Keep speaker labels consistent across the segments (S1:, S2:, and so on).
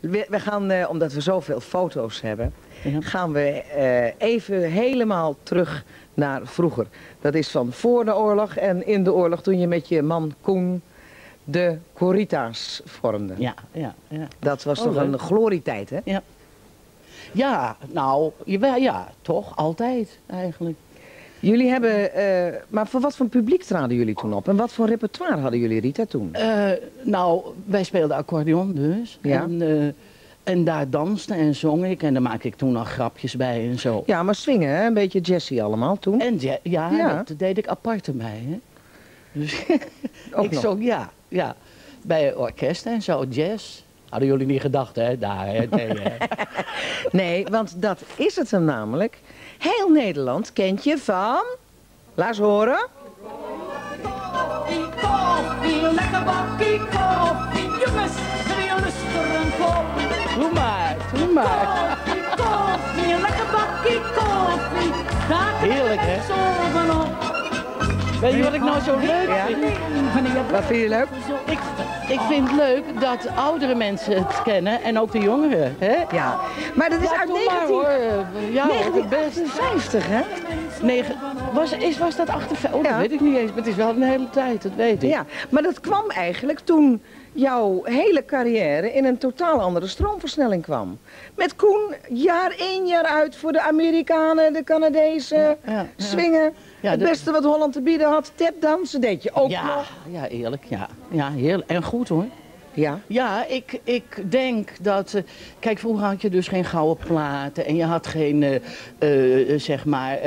S1: We, we gaan, eh, omdat we zoveel foto's hebben,
S2: Ja.
S1: gaan we eh, even helemaal terug naar vroeger. Dat is van voor de oorlog en in de oorlog toen je met je man Koen de Corrita's vormde.
S2: Ja, ja, ja.
S1: Dat was
S2: Oh,
S1: toch
S2: leuk.
S1: een glorietijd, hè?
S2: Ja, nou, jawel, ja, toch, altijd eigenlijk.
S1: Jullie hebben, eh, maar voor wat voor publiek traden jullie toen op? En wat voor repertoire hadden jullie, Rita, toen?
S2: Eh, nou, wij speelden accordeon dus.
S1: Ja.
S2: En, eh, en daar danste en zong ik en daar maakte ik toen nog grapjes bij en zo.
S1: Ja, maar swingen, hè? Een beetje jazzy allemaal toen.
S2: En ja, ja, dat deed ik apart erbij. Hè? Dus
S1: Ook
S2: ik
S1: nog.
S2: zong, ja, ja, bij orkesten en zo, jazz. Hadden jullie niet gedacht, hè? Daar, hè? Nee, hè?
S1: Nee, want dat is het hem namelijk. Heel Nederland kent je van... Laat eens horen.
S3: Koffie, koffie, lekker bakkie koffie. Jongens, wil je luisteren koffie?
S2: Doe maar, doe maar.
S3: Koffie, koffie, lekker bakkie koffie. Daar
S2: Heerlijk, hè? Weet je wat ik nou zo leuk
S1: Ja.
S2: vind?
S1: Wat vind je leuk?
S2: Ik, ik vind het leuk dat oudere mensen het kennen en ook de jongeren. Hè?
S1: Ja, maar dat is
S2: Ja,
S1: uit
S2: doe maar
S1: 19...
S2: hoor. Ja, hoor, het best.
S1: 1958, hè?
S2: Negen, was, is, was dat 58? Oh,
S1: Ja.
S2: dat weet ik niet eens, maar het is wel een hele tijd, dat weet ik.
S1: Ja, maar dat kwam eigenlijk toen jouw hele carrière in een totaal andere stroomversnelling kwam. Met Koen jaar in jaar uit voor de Amerikanen, de Canadezen,
S2: Ja,
S1: swingen.
S2: Ja,
S1: het beste wat Holland te bieden had, tapdansen deed je ook
S2: ja,
S1: nog.
S2: ja, eerlijk, ja. Ja, heerlijk. En goed hoor.
S1: Ja.
S2: Ja, ik, ik denk dat... eh, kijk, vroeger had je dus geen gouden platen en je had geen, eh, eh, zeg maar...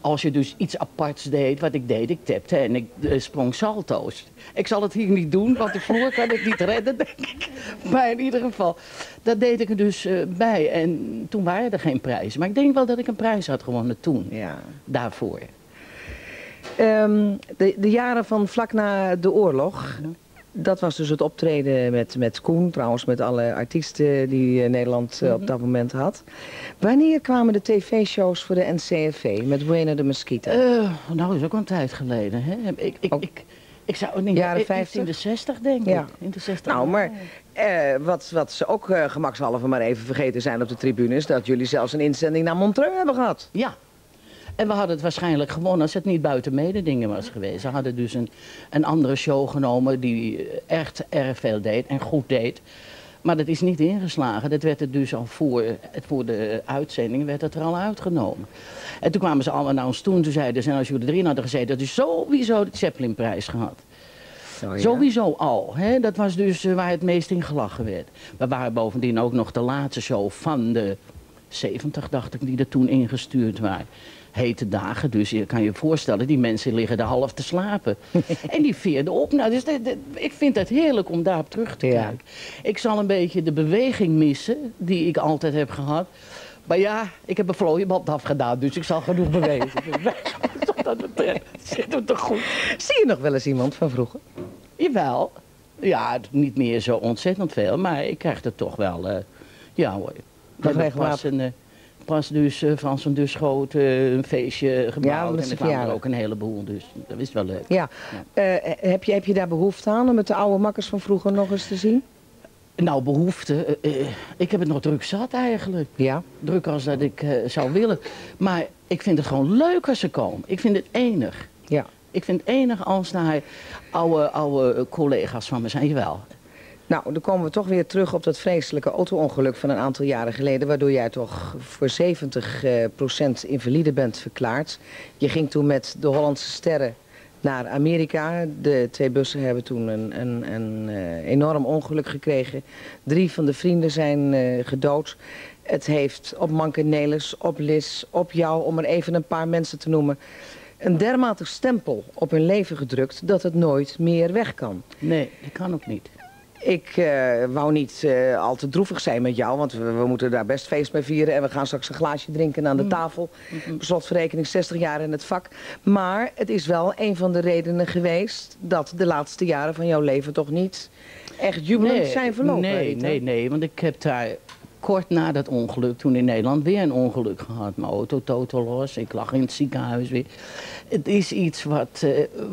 S2: als je dus iets aparts deed, wat ik deed, ik tapte en ik sprong salto's. Ik zal het hier niet doen, want de vloer kan ik niet redden, denk ik. Maar in ieder geval, dat deed ik er dus bij. En toen waren er geen prijzen. Maar ik denk wel dat ik een prijs had gewonnen toen,
S1: ja.
S2: daarvoor.
S1: Ehm, de, de jaren van vlak na de oorlog, dat was dus het optreden met, met Koen, trouwens met alle artiesten die eh, Nederland eh, op dat moment had. Wanneer kwamen de tv-shows voor de NCRV met Wayne de Mesquita?
S2: Eh, nou, dat is ook een tijd geleden. Hè? Ik, ik,
S1: Ook-
S2: ik, ik zou niet
S1: Jaren
S2: ik- iets
S1: 50?
S2: in de 60 denk
S1: Ja.
S2: ik. In de 60
S1: Nou, maar eh, wat, wat ze ook eh, gemakshalve maar even vergeten zijn op de tribune... is dat jullie zelfs een inzending naar Montreux hebben gehad.
S2: Ja. En we hadden het waarschijnlijk gewonnen als het niet buiten mededingen was geweest. Ze hadden dus een, een andere show genomen die echt erg veel deed en goed deed. Maar dat is niet ingeslagen. Dat werd er dus al voor, voor de uitzending werd het er al uitgenomen. En toen kwamen ze allemaal naar ons toe en toen zeiden ze, en als jullie erin hadden gezeten, dat is sowieso de Chaplinprijs gehad.
S1: Oh, ja.
S2: Sowieso al. Hè? Dat was dus eh, waar het meest in gelachen werd. We waren bovendien ook nog de laatste show van de 70, dacht ik, die er toen ingestuurd waren. Hete dagen, dus je kan je voorstellen, die mensen liggen er half te slapen. en die veerden op. Nou, dus dat- dat- ik vind het heerlijk om daarop terug te
S1: Ja.
S2: kijken. Ik zal een beetje de beweging missen, die ik altijd heb gehad. Maar ja, ik heb een vlooienband afgedaan, dus ik zal genoeg bewegen. Tot dat betreft zit het toch goed.
S1: Zie je nog wel eens iemand van vroeger?
S2: Jawel. Ja, niet meer zo ontzettend veel, maar ik krijg er toch wel. eh, ja hoor. Hebben
S1: regelmatig.
S2: een, pas dus eh, van zo'n dus groot eh, een feestje gebouwd.
S1: met
S2: en
S1: zijn
S2: er kwamen er ook een heleboel, dus dat is wel leuk.
S1: Ja. Eh, heb, je, heb je daar behoefte aan om met de oude makkers van vroeger nog eens te zien?
S2: Nou, behoefte. eh, eh, ik heb het nog druk zat eigenlijk.
S1: Ja.
S2: Druk als dat ik eh, zou willen. Maar ik vind het gewoon leuk als ze komen. Ik vind het enig.
S1: Ja.
S2: Ik vind het enig als daar oude, oude collega's van me zijn. Jawel.
S1: Nou, dan komen we toch weer terug op dat vreselijke auto-ongeluk van een aantal jaren geleden, waardoor jij toch voor 70% eh, invalide bent verklaard. Je ging toen met de Hollandse sterren naar Amerika. De twee bussen hebben toen een, een, een eh, enorm ongeluk gekregen. Drie van de vrienden zijn eh, gedood. Het heeft op Manke Nelis, op Lis, op jou, om er even een paar mensen te noemen, een dermate stempel op hun leven gedrukt dat het nooit meer weg kan.
S2: Nee, dat kan ook niet.
S1: Ik eh, wou niet eh, al te droevig zijn met jou, want we, we moeten daar best feest mee vieren. En we gaan straks een glaasje drinken aan de tafel. Slotverrekening 60 jaar in het vak. Maar het is wel een van de redenen geweest dat de laatste jaren van jouw leven toch niet echt jubelend zijn verlopen.
S2: Nee, nee, nee, want ik heb daar kort na dat ongeluk, toen in Nederland weer een ongeluk gehad. Mijn auto totaal los, ik lag in het ziekenhuis weer. Het is iets wat, eh,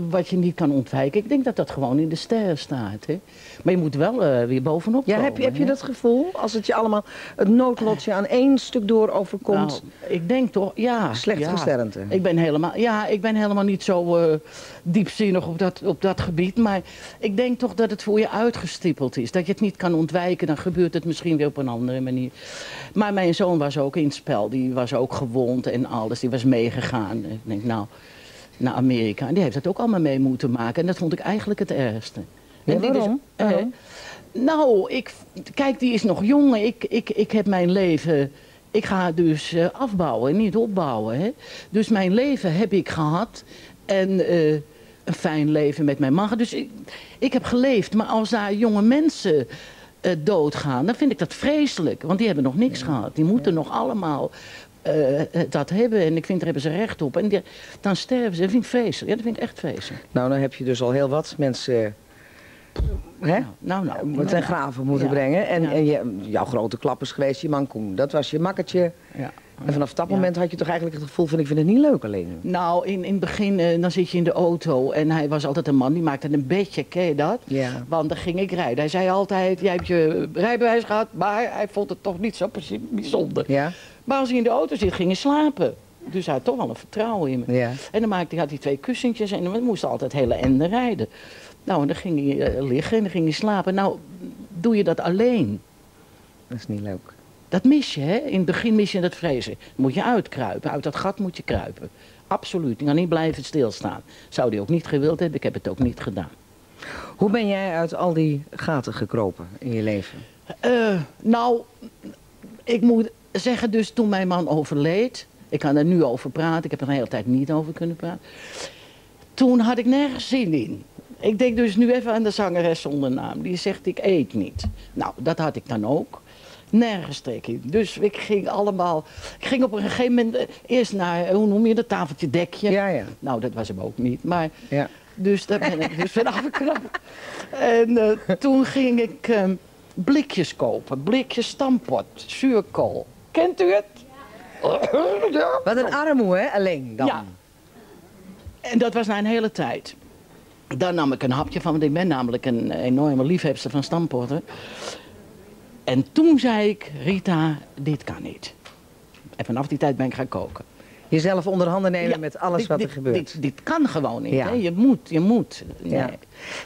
S2: wat je niet kan ontwijken. Ik denk dat dat gewoon in de sterren staat. Hè? Maar je moet wel eh, weer bovenop
S1: Ja,
S2: komen.
S1: heb je, heb je dat gevoel? Als het je allemaal het noodlotje aan één stuk door overkomt.
S2: Nou, ik denk toch, ja.
S1: Slecht
S2: ja. Ik ben helemaal, ja, ik ben helemaal niet zo eh, diepzinnig op dat, op dat gebied. Maar ik denk toch dat het voor je uitgestippeld is. Dat je het niet kan ontwijken, dan gebeurt het misschien weer op een andere manier. Maar mijn zoon was ook in het spel. Die was ook gewond en alles. Die was meegegaan. Ik denk, nou, naar Amerika. En die heeft dat ook allemaal mee moeten maken. En dat vond ik eigenlijk het ergste.
S1: Ja,
S2: En
S1: waarom?
S2: eh,
S1: Waarom?
S2: nou, ik, kijk, die is nog jong. Ik, ik, ik heb mijn leven. Ik ga dus eh, afbouwen, niet opbouwen. Hè? Dus mijn leven heb ik gehad. En eh, een fijn leven met mijn man. Dus ik, ik heb geleefd. Maar als daar jonge mensen eh, doodgaan, dan vind ik dat vreselijk. Want die hebben nog niks gehad. Die moeten nog allemaal eh, dat hebben. En ik vind, daar hebben ze recht op. En die- dan sterven ze. Dat vind ik vreselijk. Ja, dat vind ik echt vreselijk.
S1: Nou, dan heb je dus al heel wat mensen hè,
S2: Nou, nou. nou,
S1: ten graven moeten brengen. En, en je, jouw grote klap is geweest, je man Koen. Dat was je makkertje.
S2: Ja.
S1: En vanaf dat
S2: Ja.
S1: moment had je toch eigenlijk het gevoel van ik vind het niet leuk alleen.
S2: Nou, in, in het begin, eh, dan zit je in de auto en hij was altijd een man, die maakte een bedje, ken je dat?
S1: Ja.
S2: Want dan ging ik rijden. Hij zei altijd, jij hebt je rijbewijs gehad, maar hij vond het toch niet zo bijzonder.
S1: Ja?
S2: Maar als hij in de auto zit, ging hij slapen. Dus hij had toch wel een vertrouwen in me.
S1: Ja.
S2: En dan maakte, had hij twee kussentjes en we moesten altijd hele ende rijden. Nou, en dan ging hij eh, liggen en dan ging hij slapen. Nou, doe je dat alleen?
S1: Dat is niet leuk.
S2: Dat mis je, hè? In het begin mis je dat vrezen. Moet je uitkruipen. Uit dat gat moet je kruipen. Absoluut. Je kan niet blijven stilstaan. Zou die ook niet gewild hebben. Ik heb het ook niet gedaan.
S1: Hoe ben jij uit al die gaten gekropen in je leven?
S2: Eh, nou, ik moet zeggen, dus toen mijn man overleed. Ik kan er nu over praten. Ik heb er een hele tijd niet over kunnen praten. Toen had ik nergens zin in. Ik denk dus nu even aan de zangeres zonder naam. Die zegt, ik eet niet. Nou, dat had ik dan ook. Nergens trek in. Dus ik ging allemaal... Ik ging op een gegeven moment eh, eerst naar, eh, hoe noem je dat, tafeltje dekje.
S1: Ja, ja.
S2: Nou, dat was hem ook niet. Maar
S1: Ja.
S2: dus daar ben ik dus van afgekrapt. En eh, toen ging ik ehm, blikjes kopen. Blikjes stampot, zuurkool. Kent u het? Ja.
S1: Wat een armoe, hè? Alleen dan.
S2: Ja. En dat was na een hele tijd. Daar nam ik een hapje van, want ik ben namelijk een enorme liefhebster van stampotten. En toen zei ik, Rita, dit kan niet. En vanaf die tijd ben ik gaan koken.
S1: Jezelf onder handen nemen
S2: Ja,
S1: met alles
S2: dit-
S1: wat er
S2: dit-
S1: gebeurt.
S2: Dit, dit kan gewoon niet.
S1: Ja.
S2: Hè? Je moet, je moet. Nee.
S1: Ja.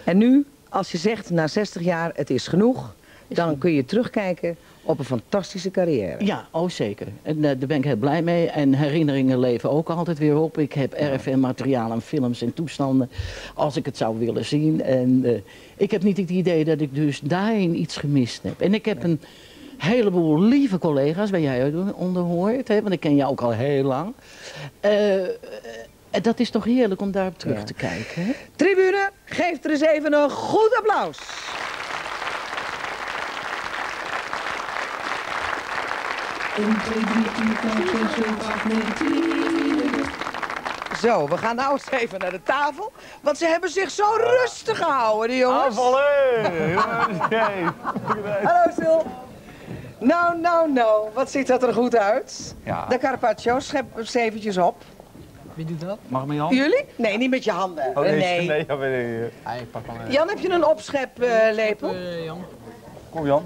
S1: En nu, als je zegt na 60 jaar het is genoeg, dan kun je terugkijken op een fantastische carrière.
S2: Ja, oh zeker. En eh, daar ben ik heel blij mee. En herinneringen leven ook altijd weer op. Ik heb erg veel materiaal aan films en toestanden als ik het zou willen zien. En eh, ik heb niet het idee dat ik dus daarin iets gemist heb. En ik heb een heleboel lieve collega's waar jij onder hoort. Hè, want ik ken jou ook al heel lang. Eh, eh, en dat is toch heerlijk om daarop terug
S1: Ja.
S2: te kijken. Hè?
S1: Tribune, geef er eens even een goed applaus. Zo, we gaan nou eens even naar de tafel. Want ze hebben zich zo rustig gehouden, die jongens.
S4: Aanvallen!
S1: Hallo, Sil. Nou, nou, nou. Wat ziet dat er goed uit.
S4: Ja.
S1: De carpaccio, schep eens eventjes op.
S4: Mag ik met je hand?
S1: Jullie? Nee, niet met je handen.
S4: Oh, nee,
S1: nee.
S4: nee, ja, weet ik.
S1: Jan, heb je een opscheplepel?
S4: Kom Jan.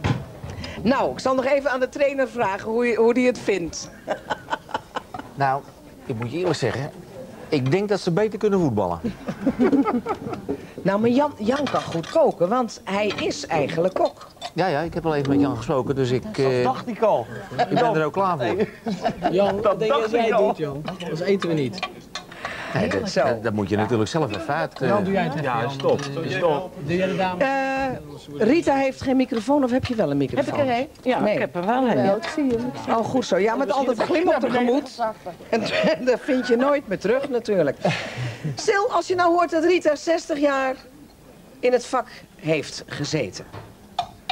S1: Nou, ik zal nog even aan de trainer vragen hoe, je, hoe die het vindt.
S5: Nou, ik moet je eerlijk zeggen, ik denk dat ze beter kunnen voetballen.
S1: Nou, maar Jan, Jan kan goed koken, want hij is eigenlijk kok.
S5: Ja, ja, ik heb al even met Jan gesproken, dus ik, eh,
S4: Dacht ik al.
S5: ik ben er ook klaar voor.
S6: Jan, wat denk jij
S4: al.
S6: doet, Jan? Dat eten we niet.
S5: Nee, dat, dat, dat moet je natuurlijk zelf even uit. eh.
S6: doe jij het even,
S4: Ja, stop. Stop.
S6: Doe jij de dame?
S1: Eh, Rita heeft geen microfoon, of heb je wel een
S2: Heb
S1: microfoon?
S2: ik er een? Ja,
S1: Nee.
S2: ik heb er wel een.
S1: Ja. Oh, goed zo. Ja, met altijd glim op de gemoed. En dat vind je nooit meer terug, natuurlijk. Sil, als je nou hoort dat Rita 60 jaar in het vak heeft gezeten.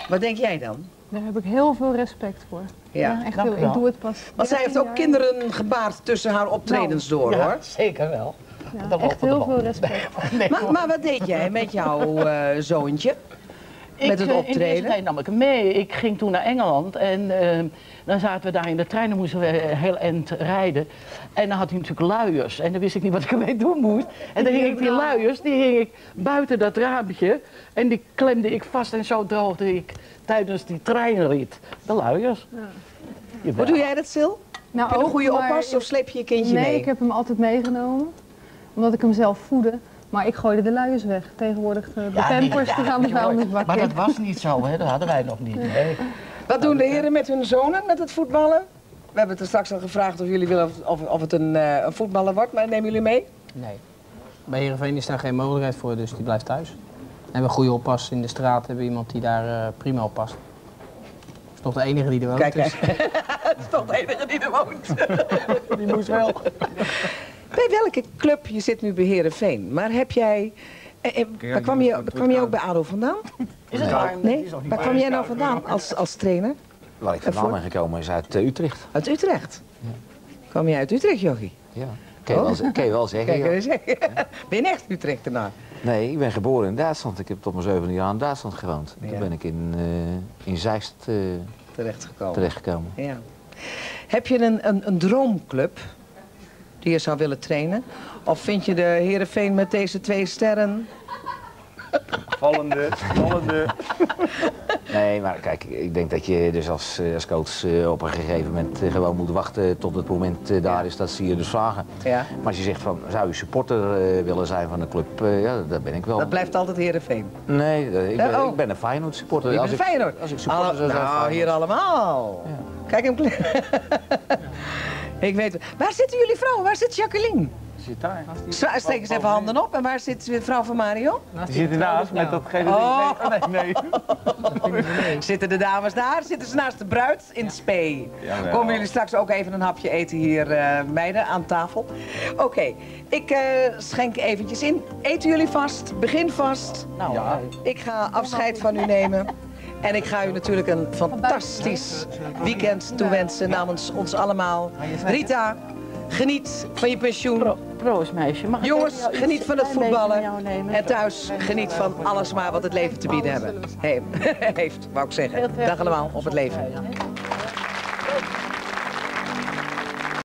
S1: Wat denk jij dan?
S7: Daar heb ik heel veel respect voor.
S1: Ja.
S7: echt heel. Ik doe het pas.
S1: Want zij heeft
S7: 13
S1: ook
S7: jaar.
S1: kinderen gebaard tussen haar optredens door,
S2: Ja,
S1: hoor.
S2: zeker wel.
S7: Ja, echt heel veel respect.
S2: Nee,
S1: Maar, maar wat deed jij met jouw eh, zoontje?
S2: Ik,
S1: met het
S2: eh, In
S1: optreden?
S2: tijd nam ik hem mee. Ik ging toen naar Engeland en eh, dan zaten we daar in de trein en moesten we eh, heel eind rijden. En dan had hij natuurlijk luiers en dan wist ik niet wat ik ermee doen moest. En dan hing ik die luiers, die hing ik buiten dat raampje en die klemde ik vast en zo droogde ik tijdens die treinrit de luiers. Jawel.
S1: Hoe doe jij dat, Sil?
S7: Nou,
S1: Heb je een goede oppas of sleep je je kindje
S7: nee,
S1: mee?
S7: ik heb hem altijd meegenomen. Omdat ik hem zelf voedde. Maar ik gooide de luiers weg. Tegenwoordig eh, de,
S2: Ja, die-
S7: pampers
S2: ja,
S7: gaan de vuilnisbak
S2: Maar dat was niet zo, hè? dat hadden wij nog niet. Nee.
S1: Wat doen de heren met hun zonen met het voetballen? We hebben het er straks al gevraagd of jullie willen of, of, het een, eh, een voetballer wordt, maar nemen jullie mee?
S6: Nee. Bij Heerenveen is daar geen mogelijkheid voor, dus die blijft thuis. We hebben een goede oppas in de straat, hebben we iemand die daar eh, prima oppast. Dat is toch de enige die er woont.
S1: Kijk,
S6: dus-
S1: het is toch de enige die er woont.
S6: die moest wel.
S1: Bij welke club, je zit nu bij Heerenveen, maar heb jij... eh, eh, waar kwam je, kwam je ook bij ADO vandaan?
S2: Is het waar?
S1: Nee? Waar kwam jij nou vandaan als, als trainer?
S5: Waar ik vandaan ben gekomen is uit eh, Utrecht.
S1: Uit Utrecht? Kwam je uit Utrecht, Jochie?
S5: Ja. Kan je, wel, z- kan je wel zeggen. Ja.
S1: eens. ben je echt Utrechtenaar?
S5: Nee, ik ben geboren in Duitsland. Ik heb tot mijn zevende jaar in Duitsland gewoond.
S1: Ja.
S5: Toen ben ik in, eh, in Zeist eh,
S1: Terechtgekomen.
S5: terechtgekomen.
S1: Ja. Heb je een, een, een droomclub die je zou willen trainen? Of vind je de Heerenveen met deze twee sterren...
S4: Vallende, vallende.
S5: Nee, maar kijk, ik denk dat je dus als, eh, als coach eh, op een gegeven moment eh, gewoon moet wachten tot het moment daar is dat ze je dus vragen.
S1: Ja.
S5: Maar als je zegt van, zou je supporter eh, willen zijn van de club, eh, ja, dat ben ik wel.
S1: Dat blijft altijd Heerenveen.
S5: Nee, ik, ben,
S1: Ja, oh.
S5: ik ben een Feyenoord supporter.
S1: Je
S5: als
S1: bent
S5: ik,
S1: Feyenoord.
S5: Als ik supporter
S1: Alle-
S5: zou zijn,
S1: Nou,
S5: Feyenoord.
S1: hier allemaal. Kijk hem. ik weet het. Waar zitten jullie vrouwen? Waar zit Jacqueline?
S4: Zit daar.
S1: Steek eens even handen op. En waar zit de vrouw van Mario?
S4: Die zit ernaast met datgene
S1: Oh.
S4: ding. Nee, nee.
S1: Zitten de dames daar? Zitten ze naast de bruid in Spee?
S4: Jawel.
S1: Komen jullie straks ook even een hapje eten hier, eh, meiden, aan tafel? Oké, ik eh, schenk eventjes in. Eten jullie vast? Begin vast.
S2: Nou,
S4: Ja.
S1: Ik ga afscheid van u nemen. En ik ga u natuurlijk een fantastisch weekend toewensen namens ons allemaal. Rita, geniet van je pensioen.
S2: Pro, proost meisje. Mag
S1: Jongens, geniet van het voetballen. En thuis, geniet van alles maar wat het leven te bieden hebben. He- heeft, wou ik zeggen. Dag allemaal op het leven.